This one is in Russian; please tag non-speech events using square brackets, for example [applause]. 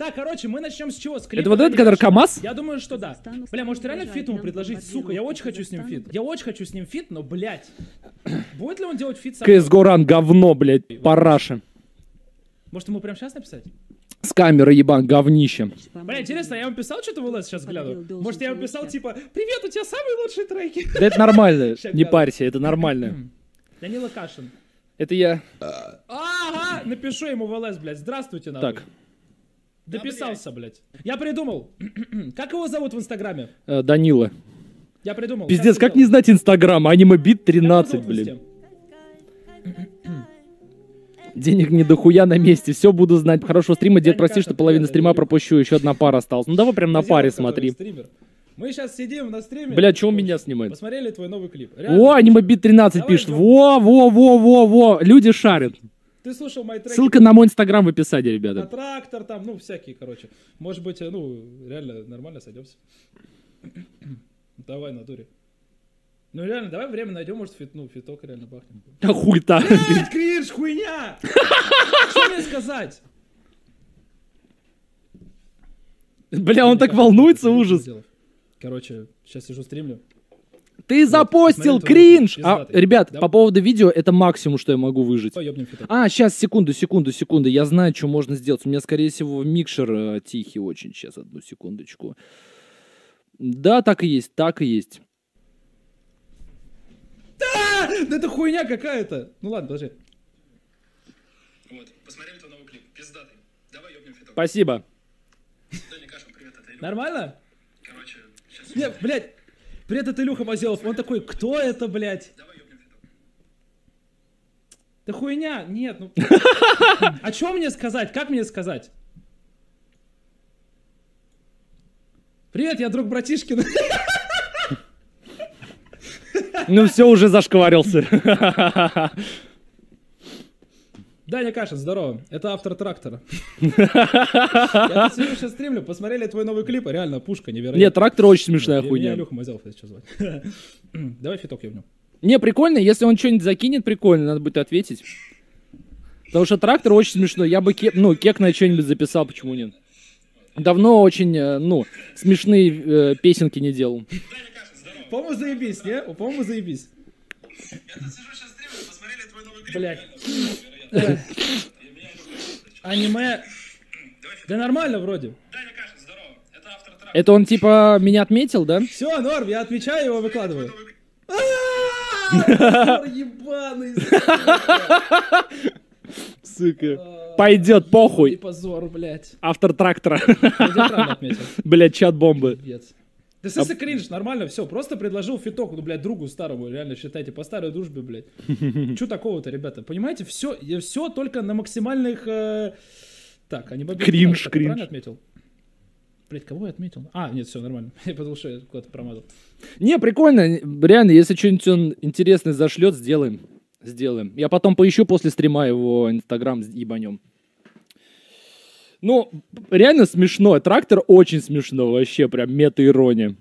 Так, короче, мы начнем с чего? С Это клипа вот этот, который? КамАЗ? Я думаю, что да. Бля, может реально фит ему предложить? Сука, я очень хочу с ним фит. Я очень хочу с ним фит, но, блядь. [clears throat] Будет ли он делать фит со CSGO Run говно, блядь, параша. Может, ему прямо сейчас написать? С камеры, ебан, говнище. Бля, интересно, я вам писал что-то в ЛС сейчас гляну? Может, я вам писал, типа, привет, у тебя самые лучшие треки? Да это нормально, [laughs] не парься, это нормально. [clears throat] Данила Кашин. Это я... Ага, напишу ему в ЛС, блядь, здравствуйте, нахуй. Так, Дописался, блядь. Я придумал. [clears throat] как его зовут в Инстаграме? э, Данила. Я придумал. Пиздец, как не знать Инстаграм? Анимебит Как его 13, зовут, блин. [clears throat] Денег не дохуя на месте, все буду знать. Хорошего стрима, дед, прости, что половину стрима пропущу, еще одна пара осталась. Ну давай прям на паре смотри. Мы сейчас сидим на стриме. Бля, чего он меня снимает? Посмотрели твой новый клип. О, Реально, Анимебит 13 Давай, пишет. Во, во, во, во, во. Люди шарят. Ты слушал мои треки? Ссылка на мой инстаграм в описании, на ребята. трактор, там, ну, всякие, короче. Может быть, э, ну, реально нормально сойдемся. [coughs] Давай, на дуре. Ну, реально, давай время найдем, может, фит, ну, фиток реально бахнем. А хуй то Блядь, кринж, хуйня! [laughs] Что мне сказать? Бля, он так волнуется, ужас. Короче, сейчас сижу стримлю. Ты запостил смотри, твой кринж! А, ребят, Да. по поводу видео, это максимум, что я могу выжать. А, сейчас, секунду, секунду, секунду. Я знаю, что можно сделать. У меня, скорее всего, микшер э, тихий очень. Сейчас, одну секундочку. Да, так и есть, так и есть. А, да это хуйня какая-то. Ну ладно, подожди. Вот, посмотрели твой новый клип, пиздатый. Давай ёбнем фиток. Спасибо. Даня Кашин, привет, это. Нормально? Короче, сейчас... Нет, блядь. Привет, это Илюха Мазелов. Он такой, кто это, блядь? Да хуйня, нет, ну... [laughs] А что мне сказать? Как мне сказать? Привет, я друг братишкина. Ну все, уже зашкварился. [laughs] Даня Кашин, здорово. Это автор трактора. [laughs] Я тут сижу сейчас стримлю, посмотрели твой новый клип, реально пушка невероятная. Нет, трактор очень смешная Я- Меня хуйня. Илюха Мазелов, если что звать. [laughs] Давай фиток ёбнем. Не, прикольно, если он что-нибудь закинет, прикольно, надо будет ответить. Потому что трактор очень смешной. Я бы кек, ну, кек на что-нибудь записал, почему нет? Давно очень, э, ну, смешные э, песенки не делал. Даня Кашин, здорово. По-моему, заебись, не? По-моему, заебись. Я тут сижу сейчас стримлю, посмотрели твой новый клип. Блядь. Аниме... Да нормально вроде. Это он, типа, меня отметил, да? Все, норм, я отвечаю, его выкладываю. А, Ебаный, сука. Сука. Пойдет, похуй. позор, блядь. Автор трактора. Блять, чат бомбы. Пиздец. Да если кринж, нормально, все, просто предложил фиток, ну, блядь, другу старому, реально, считайте, по старой дружбе, блядь. [laughs] Че такого-то, ребята, понимаете, все, все только на максимальных... э, Так, они бабки... Кринж, Так, кринж. правильно отметил? Блять, кого я отметил? А, нет, все, нормально. [laughs] Я потому что я куда-то промазал. Не, прикольно. Реально, если что-нибудь он интересное зашлет, сделаем. Сделаем. Я потом поищу после стрима его инстаграм ебанем. Ну, реально смешно. Трактор очень смешно. Вообще, прям мета-ирония.